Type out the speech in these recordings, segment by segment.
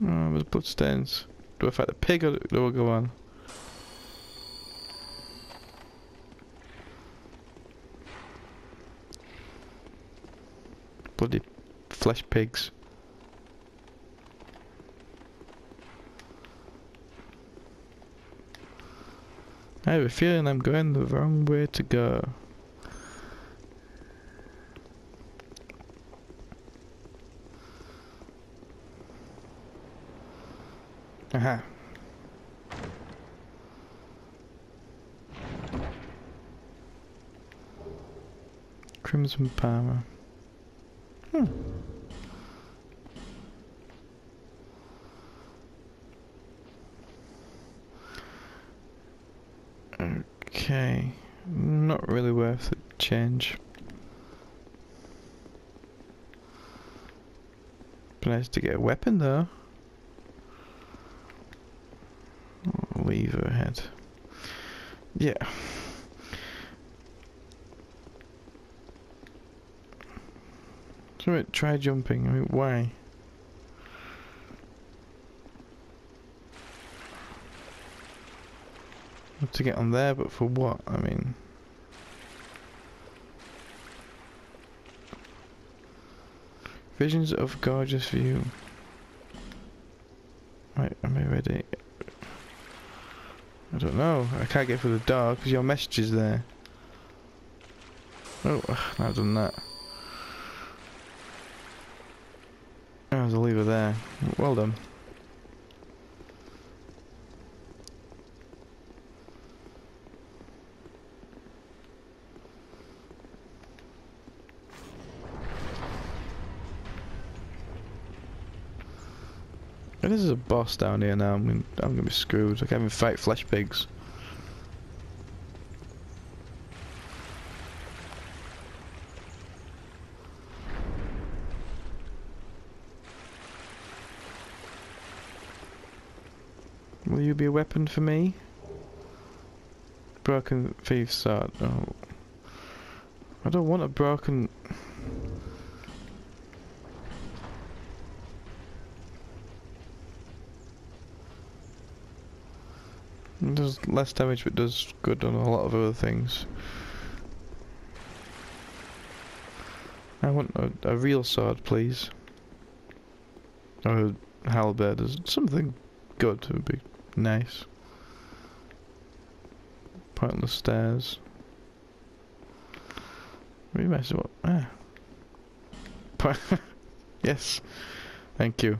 Oh, there's bloodstains. Do I fight the pig or do I go on? Bloody flesh pigs. I have a feeling I'm going the wrong way to go. Aha. Crimson Parma. Hmm. Okay. Not really worth the change. But nice to get a weapon though. Yeah. So try jumping. I mean, why? to get on there, but for what? I mean... Visions of gorgeous view. Right, am I ready? I don't know. I can't get through the door because your message is there. Oh, I've done that. There's a lever there. Well done. If this is a boss down here now, I'm gonna, I'm gonna be screwed. I can't even fight flesh pigs. Will you be a weapon for me? Broken thief's sword. Oh. I don't want a broken... It does less damage but does good on a lot of other things. I want a, a real sword please. Or a halberd, something good would be nice. Pointless stairs. What you mess up? Ah. yes. Thank you.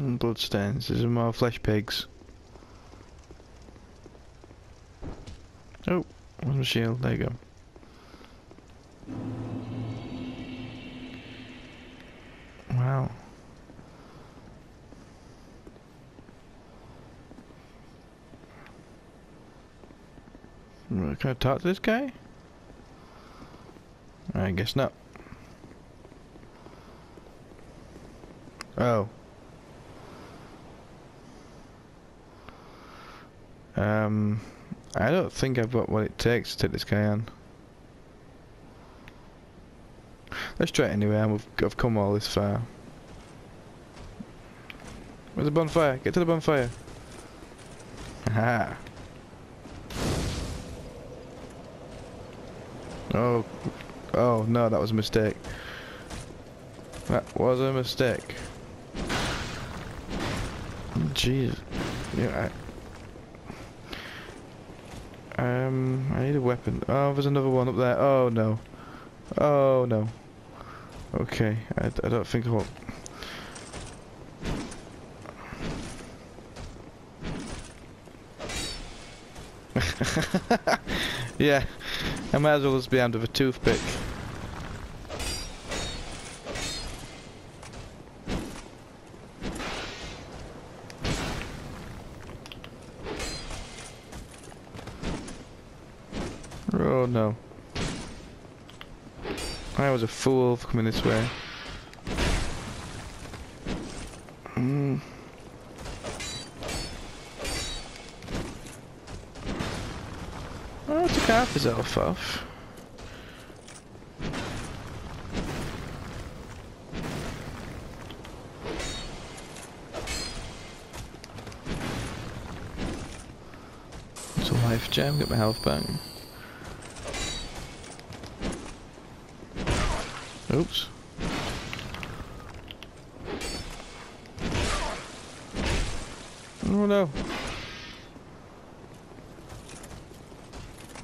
Mm, bloodstains. There's a more flesh pigs. Oh, where's my shield? There you go. Wow. Can I talk to this guy? I guess not. Oh. Um, I don't think I've got what it takes to take this guy on. Let's try it anyway, I've, I've come all this far. Where's the bonfire? Get to the bonfire. Aha. Oh, oh no, that was a mistake. That was a mistake. Jeez. Yeah, I, um, I need a weapon. Oh, there's another one up there. Oh no. Oh no. Okay, I, I don't think I will yeah, I might as well just be armed with a toothpick. Oh no. I was a fool for coming this way. Mm. Oh, took half his health off. It's a life gem, get my health back. Oops. Oh no.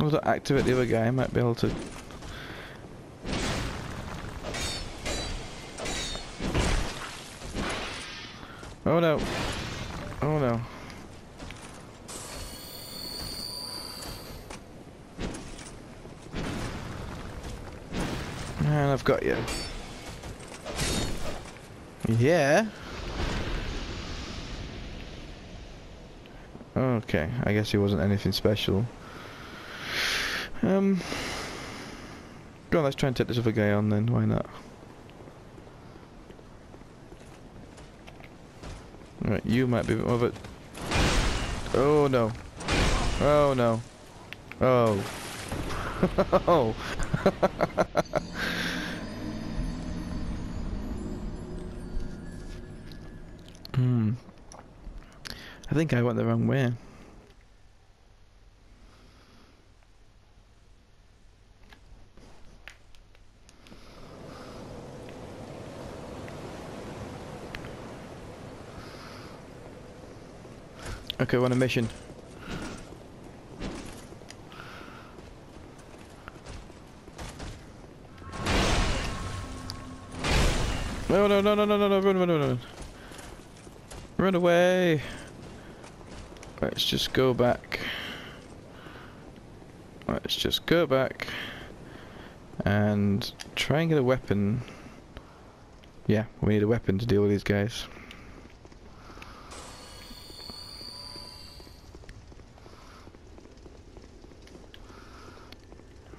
I'll to activate the other guy, I might be able to... Oh no. Oh no. And I've got you. Yeah. Okay, I guess he wasn't anything special. Um, go on, let's try and take this other guy on then, why not? You might be over. it. Oh no. Oh no. Oh. oh. Hmm. I think I went the wrong way. Okay, we're on a mission. No, no, no, no, no, no, run, run, run, run. Away. Let's just go back. Let's just go back and try and get a weapon. Yeah, we need a weapon to deal with these guys.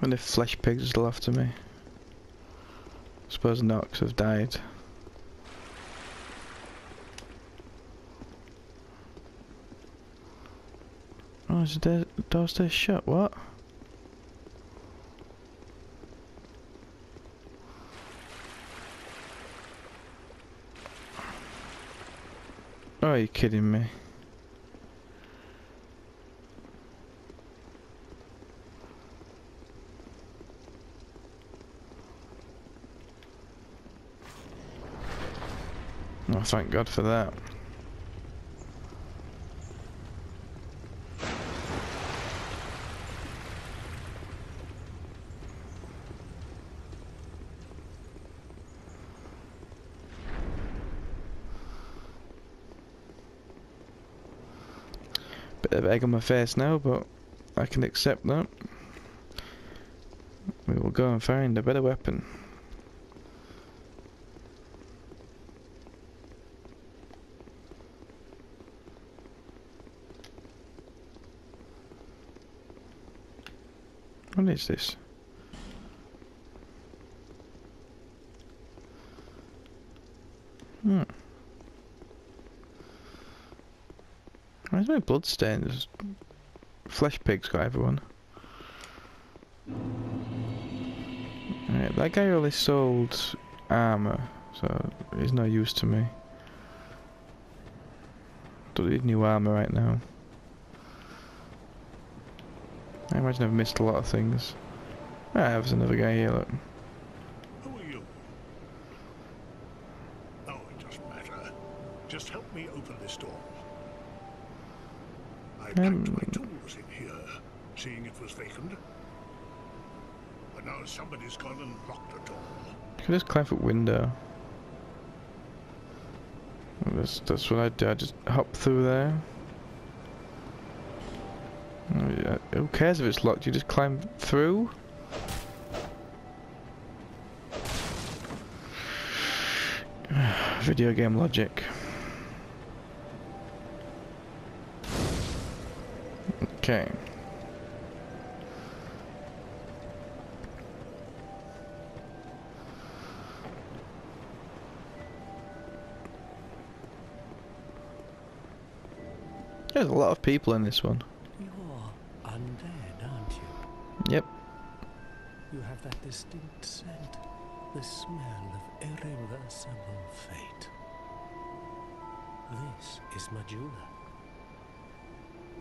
wonder if flesh pigs are still after me. I Suppose not, because I've died. Oh, is the shut? What? Oh, are you kidding me? Oh, thank God for that. Bit of egg on my face now, but I can accept that. We will go and find a better weapon. What is this? Hmm. Where's my blood stains? Flesh pigs got everyone. Right, that guy only sold armor, so he's no use to me. Don't need new armor right now. I imagine I've missed a lot of things. Ah, there's another guy here, look. Who are you? Oh, it doesn't matter. Just help me open this door. I packed my tools in here, seeing it was vacant. But now somebody's gone and locked the door. Can just climb up window. That's, that's what I do, I just hop through there. Oh. Who cares if it's locked, you just climb through? Video game logic. Okay. There's a lot of people in this one. You're undead, aren't you? Yep. You have that distinct scent, the smell of irreversible fate. This is Majula.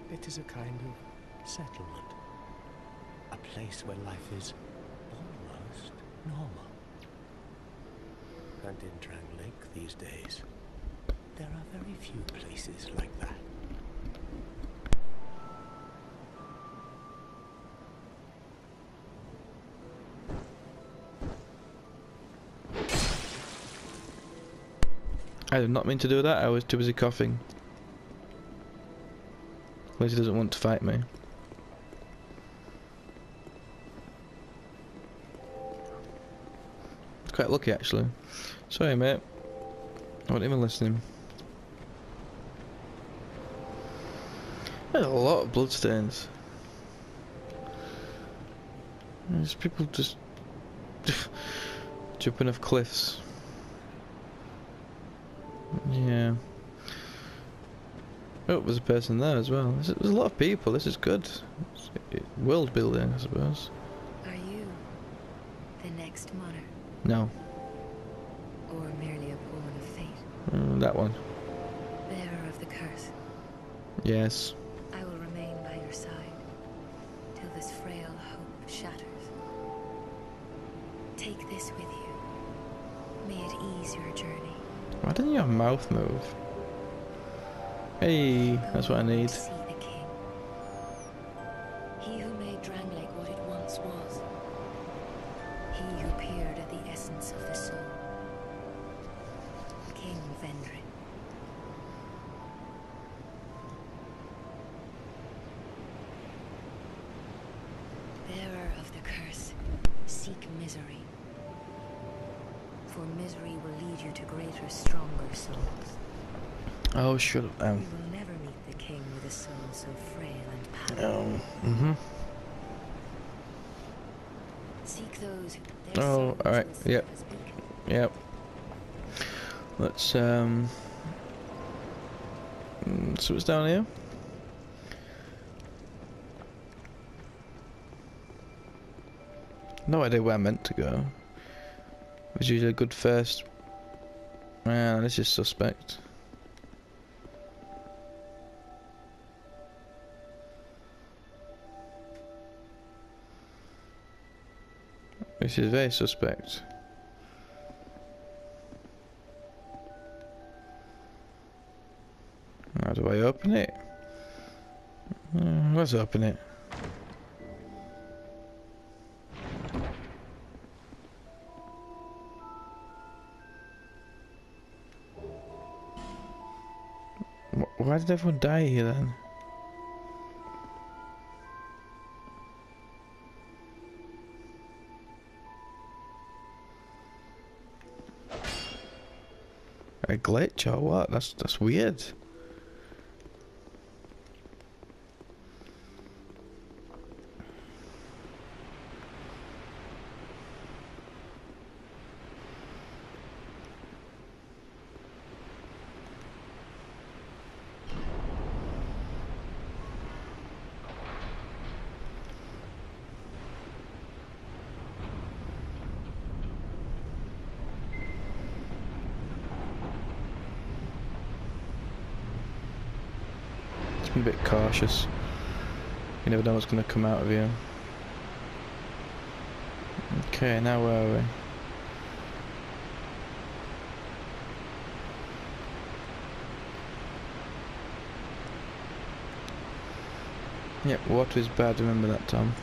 It is a kind of settlement, a place where life is almost normal. And in Drang Lake these days, there are very few places like that. I did not mean to do that, I was too busy coughing. Lizzie doesn't want to fight me. Quite lucky actually. Sorry mate. I wasn't even listening. There's a lot of bloodstains. There's people just jumping off cliffs. Yeah. Oh, there's a person there as well. There's, there's a lot of people. This is good. It's, world building, I suppose. Are you the next monarch, No, or merely a pawn of fate, Mm, that one. bearer of the curse? Yes. I will remain by your side till this frail hope shatters. Take this with you. May it ease your journey. Why didn't your mouth move? Hey, that's what I need. He who made Drangleic what it once was. He who peered at the essence of the soul. King Vendrick. Bearer of the curse, seek misery. For misery will lead you to greater, stronger souls. Oh, shut up. You Um, will never meet the king with a soul so frail and pallid. um, mm-hmm. Seek those. Oh, alright, yep. Yep. Let's, um... mm, So what's down here? No idea where I meant to go. Was usually a good first. Man, this is suspect. This is very suspect. How do I open it? Uh, let's open it. Why did everyone die here then? Glitch or what? That's that's weird. A bit cautious. You never know what's going to come out of you. Okay, now where are we? Yep, water is bad, remember that Tom.